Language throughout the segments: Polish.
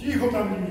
キーホタンに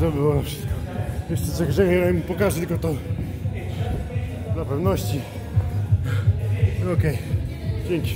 to było wszystko. Jeszcze co Grzegorz mi pokaże, tylko to dla pewności. No okej, okay. dzięki.